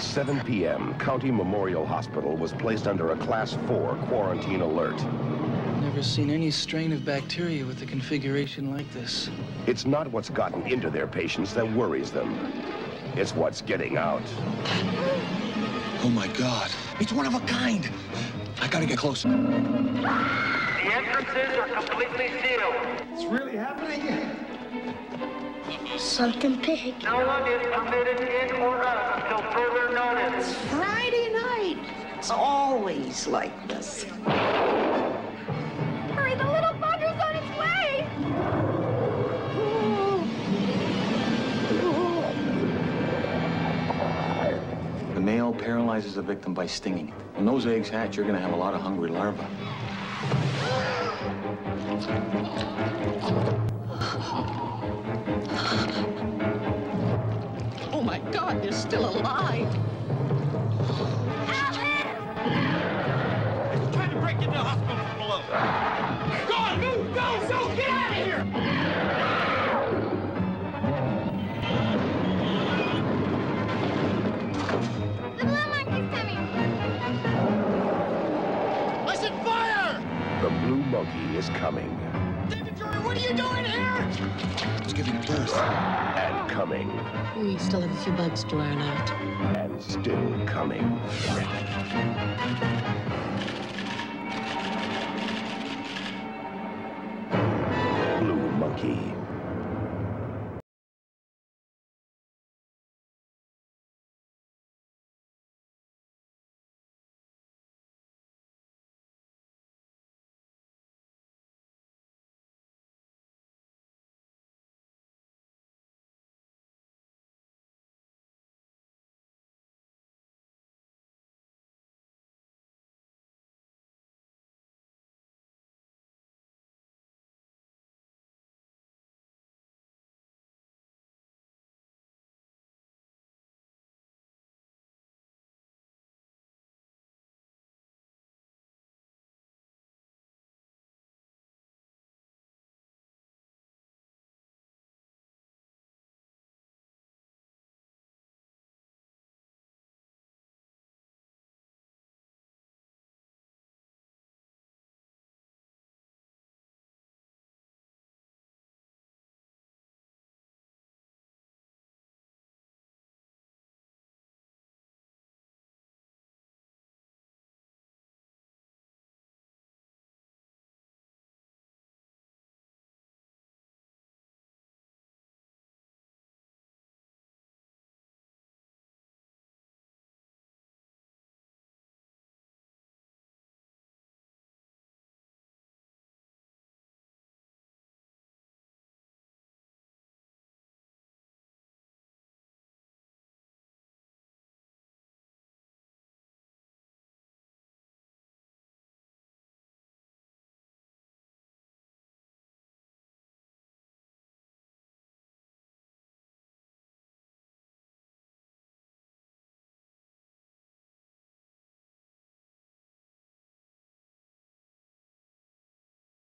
7 p.m., County Memorial Hospital was placed under a Class 4 quarantine alert. Never seen any strain of bacteria with a configuration like this. It's not what's gotten into their patients that worries them. It's what's getting out. Oh my God. It's one of a kind. I gotta get closer. The entrances are completely sealed. It's really happening? Sunken pig. No one is permitted in or out until further notice. Friday night. It's always like this. Hurry, the little bugger's on its way! The male paralyzes the victim by stinging. When those eggs hatch, you're gonna have a lot of hungry larvae. God, you're still alive. Alan! Trying to break into the hospital from below. Go on, move, go, go, get out of here! The blue monkey's coming! I said fire! The blue monkey is coming. Inventory, what are you doing here? It's giving birth. And coming. We still have a few bugs to iron out. And still coming. Blue monkey.